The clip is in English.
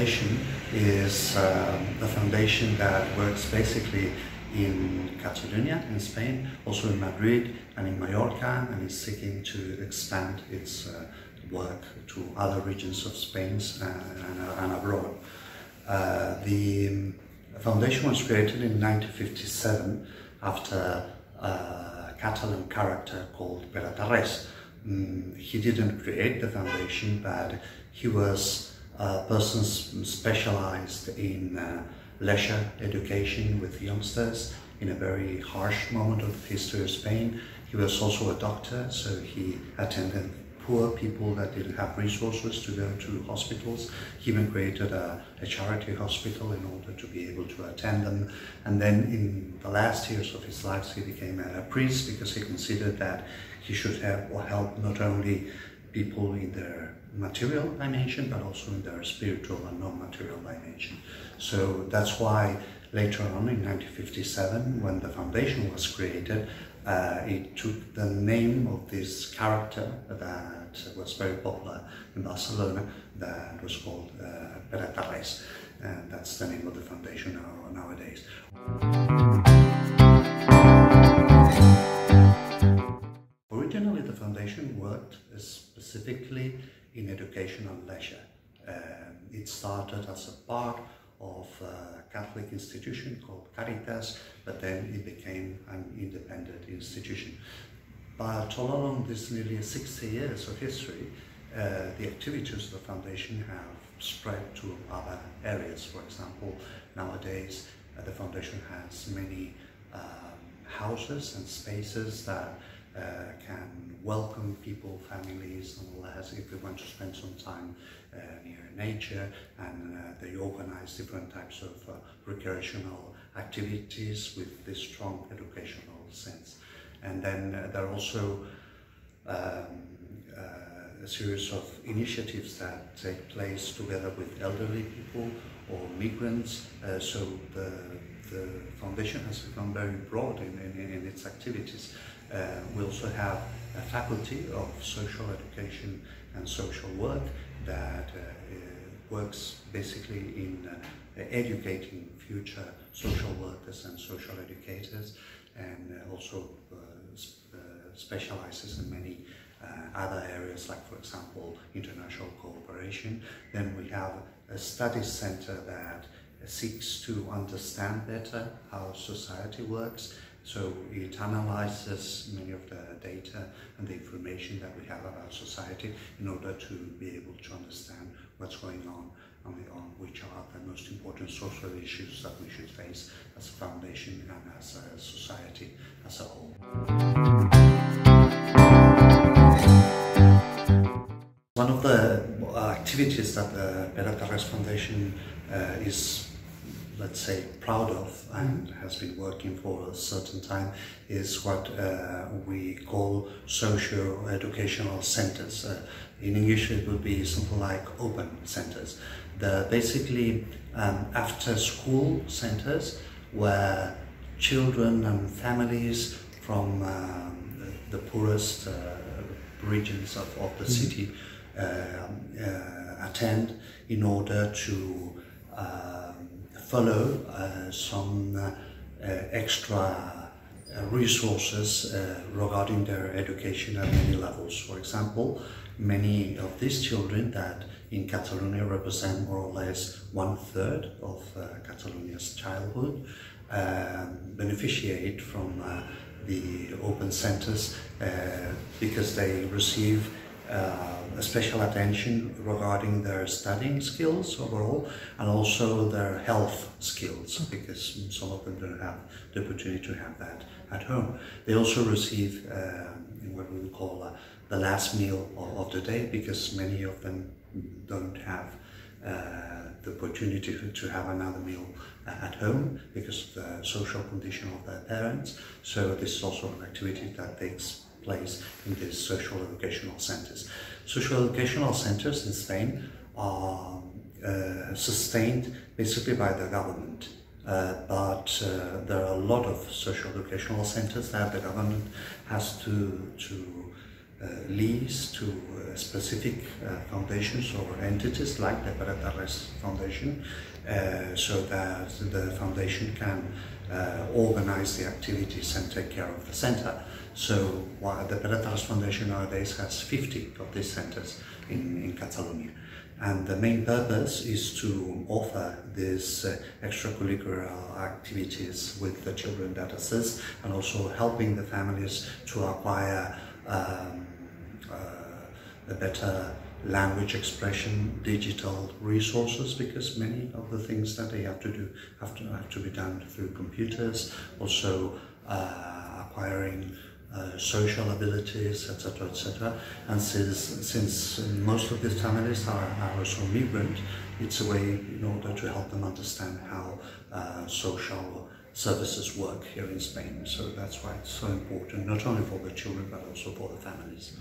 foundation is um, a foundation that works basically in Catalonia, in Spain, also in Madrid and in Mallorca, and is seeking to expand its uh, work to other regions of Spain uh, and, and, abroad. Uh, the um, foundation was created in 1957 after a Catalan character called Pere Tarrés. Mm, he didn't create the foundation, but he was a person specialized in uh, leisure education with youngsters in a very harsh moment of history of Spain. He was also a doctor, so he attended poor people that didn't have resources to go to hospitals. He even created a, a, charity hospital in order to be able to attend them. And then in the last years of his life, he became a, priest because he considered that he should have help not only people in their material dimension, but also in their spiritual and non-material dimension. So that's why later on in 1957, when the foundation was created, uh, it took the name of this character that was very popular in Barcelona that was called uh, Pere Tarrés. And that's the name of the foundation now, nowadays. Originally, the foundation worked specifically in education and leisure. Um, it started as a part of a Catholic institution called Caritas, but then it became an independent institution. But all along this nearly 60 years of history, uh, the activities of the foundation have spread to other areas. For example, nowadays uh, the foundation has many um, houses and spaces that uh, can welcome people, families, and all that if they want to spend some time uh, near nature. And uh, they organize different types of uh, recreational activities with this strong educational sense. And then uh, there are also um, uh, a series of initiatives that take place together with elderly people or migrants. so the the foundation has become very broad in, in, in its activities. Uh, we also have a faculty of social education and social work that uh, uh works basically in uh, educating future social workers and social educators and uh, also specializes in many other areas like for example international cooperation. Then we have a study center that seeks to understand better how society works. So it analyzes many of the data and the information that we have about society in order to be able to understand what's going on and which are the most important social issues that we should face as a foundation and as a society as a whole. One of the activities that the Pere Tarrés Foundation uh, is let's say, proud of and has been working for a certain time is what uh, we call socio-educational centers. Uh, in English it would be something like open centers. They're basically um, after-school centers where children and families from um, the, the, poorest uh, regions of, of the mm-hmm. city uh, uh, attend in order to uh, follow uh, some uh, extra uh, resources regarding their education at many levels. For example, many of these children that in Catalonia represent more or less one third of Catalonia's childhood um, beneficiate from the open centers uh, because they receive uh, special attention regarding their studying skills overall and also their health skills because some of them don't have the opportunity to have that at home. They also receive uh, what we would call uh, the last meal of, of, the day because many of them don't have uh, the opportunity to, have another meal at home because of the social condition of their parents. So this is also an activity that takes place in these social educational centers. Social educational centers in Spain are uh, sustained basically by the government. Uh, but uh, there are a lot of social educational centers that the government has to, to uh, lease to uh, specific uh, foundations or entities like the Pere Foundation so that the foundation can organize the activities and take care of the center. So the Pere Foundation nowadays has 50 of these centers in, in Catalonia. And the main purpose is to offer these uh, extracurricular activities with the children that assist and also helping the families to acquire um, uh, a better language expression, digital resources, because many of the things that they have to do have to, have to be done through computers, also uh, acquiring uh, social abilities, etc., etc. And since, since most of these families are, are also migrant, it's a way in order to help them understand how uh, social services work here in Spain. So that's why it's so important, not only for the children, but also for the families.